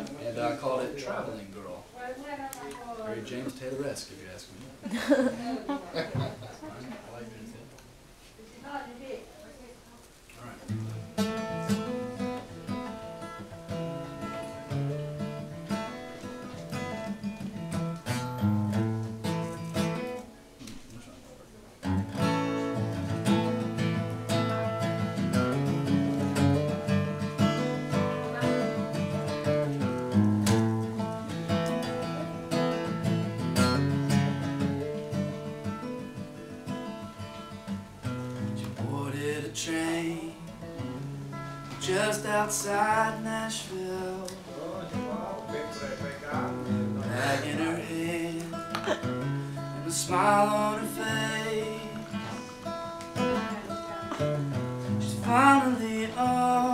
and I called it Traveling Girl. Very James Taylor-esque, if you ask me. just outside Nashville, bag in her hand and a smile on her face. She's finally on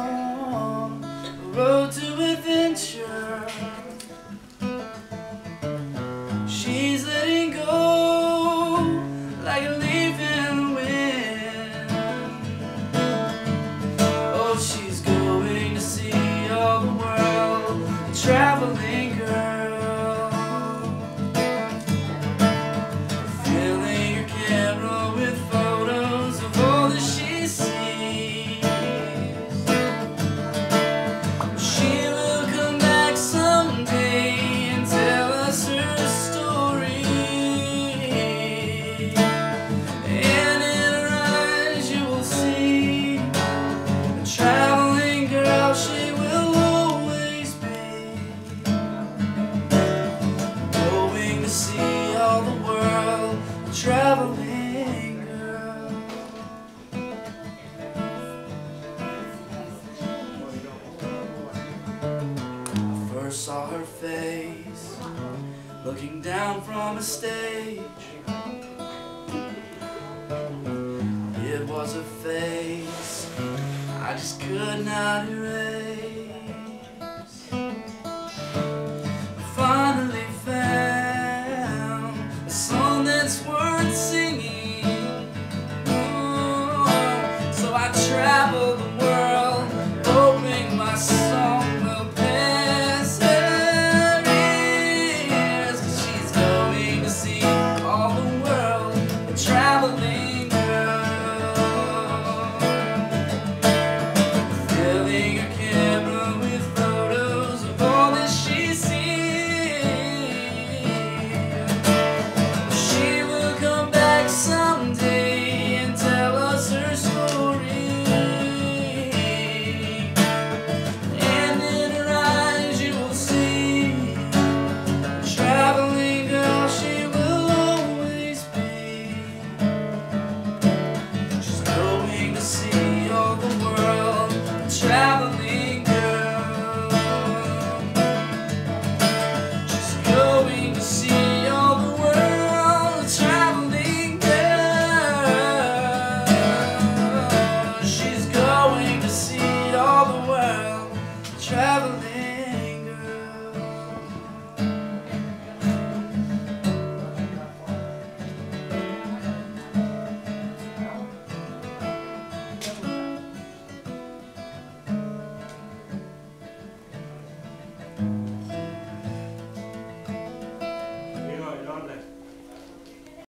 traveling girl. I first saw her face looking down from a stage. It was a face I just could not erase.